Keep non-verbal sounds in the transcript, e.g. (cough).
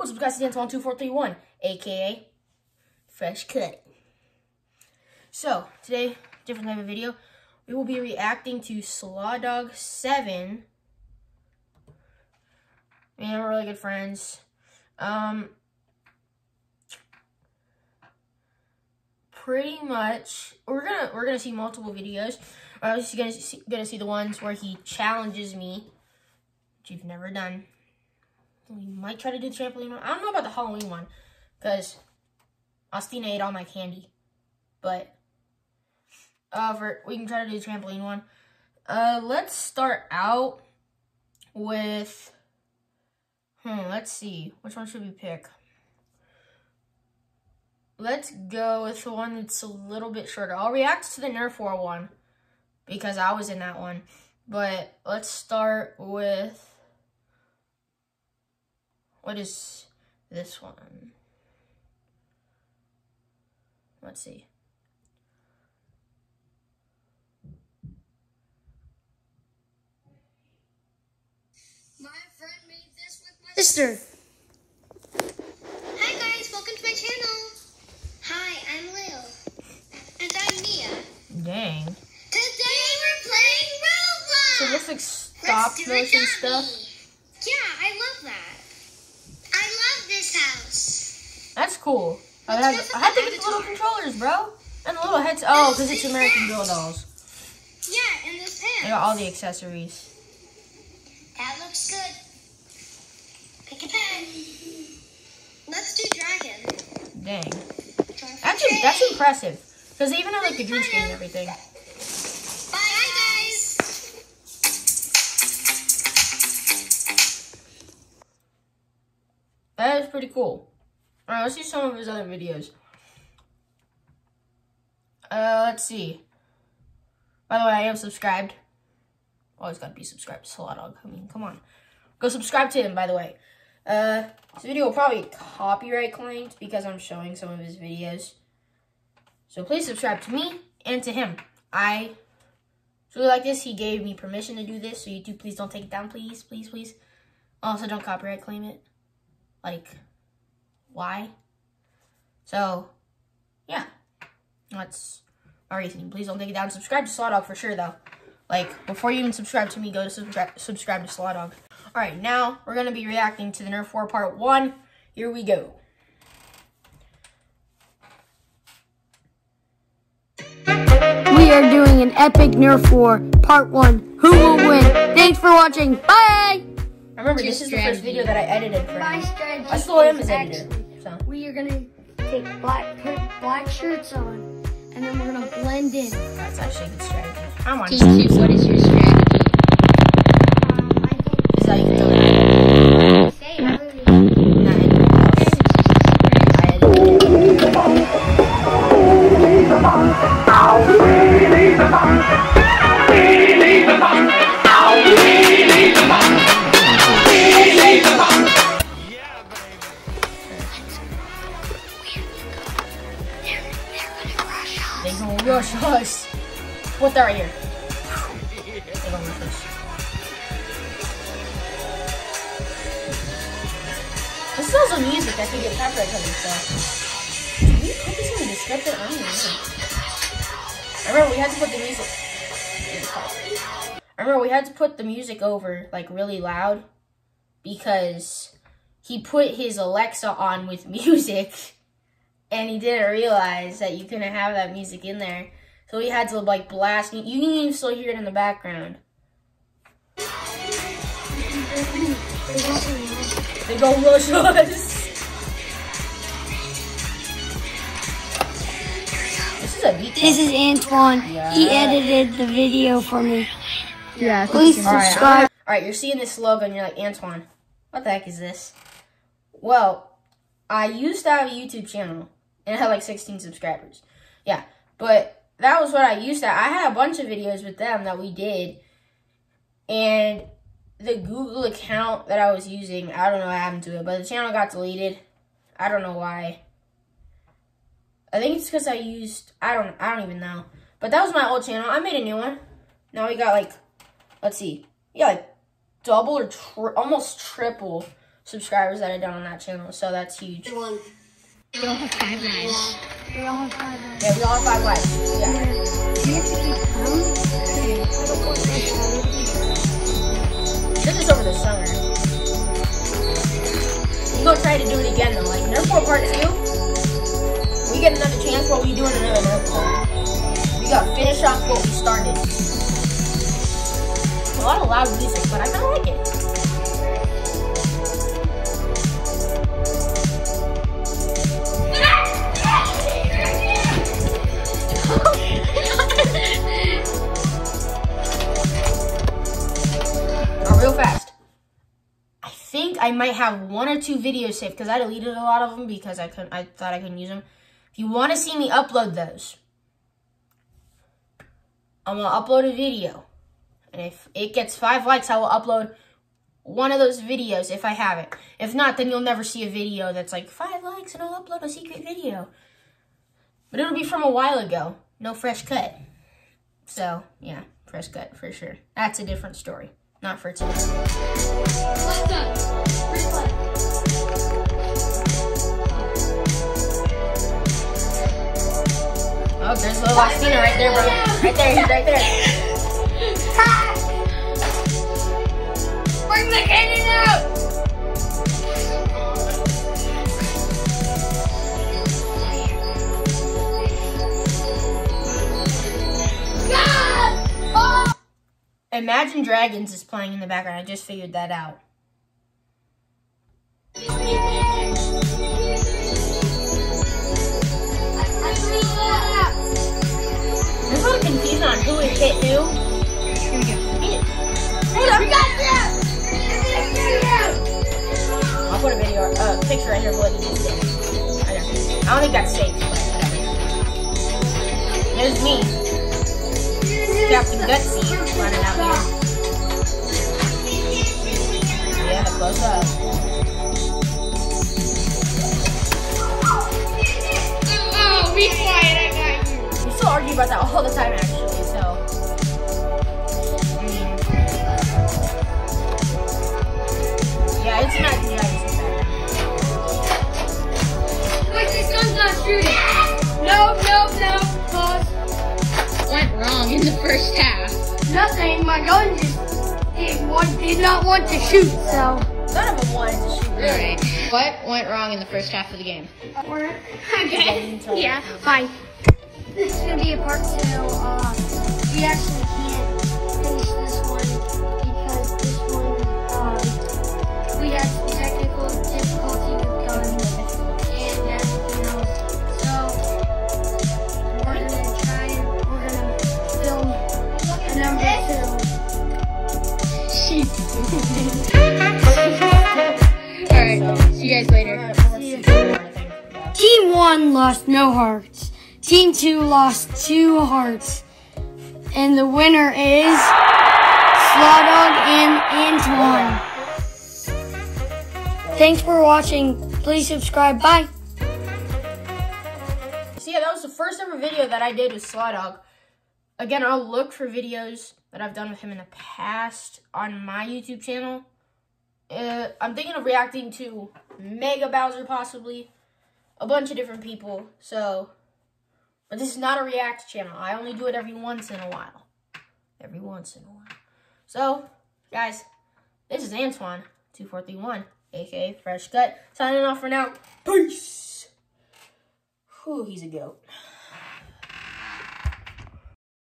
What's up guys, it's Antwan2431, aka Fresh Cut. So, today, different type of video. We will be reacting to Slaw Dog 7. Me and we're really good friends. Um, pretty much, we're gonna we're gonna see multiple videos. We're obviously gonna see, gonna see the ones where he challenges me, which you've never done. We might try to do the trampoline one. I don't know about the Halloween one, because Austina ate all my candy. But, uh, for, we can try to do the trampoline one. Uh, let's start out with, hmm, let's see. Which one should we pick? Let's go with the one that's a little bit shorter. I'll react to the Nerf War one, because I was in that one. But let's start with what is this one? Let's see. My friend made this with my Sister. Hi guys, welcome to my channel. Hi, I'm Lil. And I'm Mia. Dang. Today we're playing Roblox. So this like stop Let's do it, motion stuff. Yeah, I love that. I this house. That's cool. I had, I had to get the little controllers, bro. And the little heads. Oh, because it's American Girl dolls. Yeah, and this I pen. got all the accessories. That looks good. Pick a pen. Let's do dragon. Dang. Actually, that's impressive. Because even have like the dream screen and everything. Pretty cool. Alright, let's see some of his other videos. Uh, let's see. By the way, I am subscribed. Always gotta be subscribed to. I mean, come on. Go subscribe to him, by the way. Uh, this video will probably copyright claimed because I'm showing some of his videos. So please subscribe to me and to him. I really like this. He gave me permission to do this, so YouTube, please don't take it down, please, please, please. Also, don't copyright claim it. Like, why? So, yeah. That's my reasoning. Please don't take it down. Subscribe to Slaw Dog for sure, though. Like, before you even subscribe to me, go to subscribe, subscribe to Slaw Dog. Alright, now we're going to be reacting to the Nerf War Part 1. Here we go. We are doing an epic Nerf War, part one. Who will win? Thanks for watching. Bye! Remember, this is the first video that I edited for My him. I still am is his editor. So, We are gonna take black, put black shirts on, and then we're gonna blend in. that's actually a good strategy. I'm on. Team two, what is your strategy? Is also music that can get copyright covered, so. We put this in the description? I don't know. I remember we had to put the music. I remember we had to put the music over like really loud because he put his Alexa on with (laughs) music and he didn't realize that you couldn't have that music in there. So he had to like blast. You can even still hear it in the background. They go rush (laughs) us. This is a beat. This is Antwan. He edited the video for me. Yeah, Please All right, subscribe. all right. You're seeing this logo and you're like, Antwan, what the heck is this? Well, I used to have a YouTube channel and it had like 16 subscribers. Yeah, but that was what I used to. I had a bunch of videos with them that we did, and the Google account that I was using, I don't know what happened to it, but the channel got deleted. I don't know why. I think it's because I used I don't I don't even know. But that was my old channel. I made a new one. Now we got like let's see. Yeah, like double or tri- almost triple subscribers that are done on that channel, so that's huge. One. We all have five lives. We all have five likes. Yeah, we all have five likes. Yeah. Do A lot of loud music, but I kinda like it. Real fast. I think I might have one or two videos saved because I deleted a lot of them because I couldn't. I thought I couldn't use them. If you want to see me upload those, I'm gonna upload a video, and if it gets five likes, I will upload one of those videos if I have it. If not, then you'll never see a video that's like five likes and I'll upload a secret video. But it'll be from a while ago. No fresh cut. So yeah, fresh cut for sure. That's a different story. Not for today. Oh, there's Lil Oxina right there, bro. Right there, he's right there. The cannon out! Imagine Dragons is playing in the background. I just figured that out. There's of confusion on who would hit who. Picture right here of what he just did. I don't think that's safe, but whatever. There's me. Captain Gutsy running out here. Yeah, close up. Oh, be quiet, I got you. We still argue about that all the time, actually, did, not want to shoot, so. None of them wanted to shoot, really. What went wrong in the first half of the game? We're, Okay. yeah, fine. This is gonna be a part two. Uh, we actually can't Team one lost no hearts. Team two lost two hearts. And the winner is Slawdog and Antwan. Thanks for watching. Please subscribe. Bye. So yeah, that was the first ever video that I did with Sly Dog. Again, I'll look for videos that I've done with him in the past on my YouTube channel. Uh, I'm thinking of reacting to Mega Bowser possibly, a bunch of different people. So, but this is not a react channel. I only do it every once in a while. Every once in a while. So, guys, this is Antwan two four three one, aka Fresh Cut, signing off for now. Peace. Whew, he's a goat.